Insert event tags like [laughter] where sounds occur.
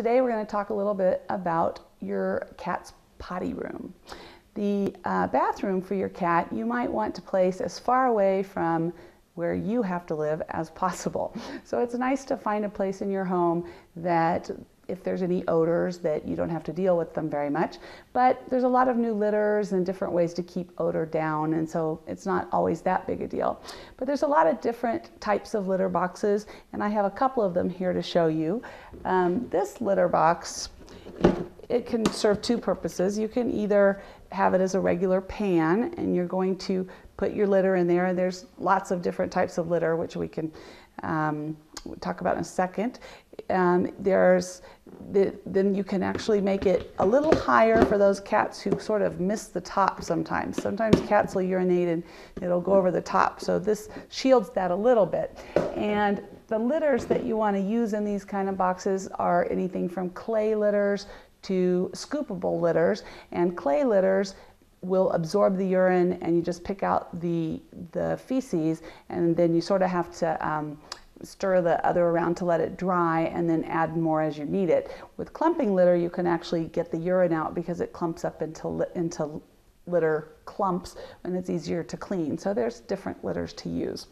today we're going to talk a little bit about your cat's potty room. The uh, bathroom for your cat you might want to place as far away from where you have to live as possible. [laughs] So it's nice to find a place in your home that if there's any odors that you don't have to deal with them very much. But there's a lot of new litters and different ways to keep odor down and so it's not always that big a deal. But there's a lot of different types of litter boxes and I have a couple of them here to show you. Um, this litter box it can serve two purposes. You can either have it as a regular pan and you're going to put your litter in there and there's lots of different types of litter which we can um, talk about in a second. Um, there's the, then you can actually make it a little higher for those cats who sort of miss the top sometimes. Sometimes cats will urinate and it'll go over the top. So this shields that a little bit. And the litters that you want to use in these kind of boxes are anything from clay litters to scoopable litters. And clay litters will absorb the urine and you just pick out the, the feces and then you sort of have to um, stir the other around to let it dry and then add more as you need it. With clumping litter, you can actually get the urine out because it clumps up into, into litter clumps and it's easier to clean. So there's different litters to use.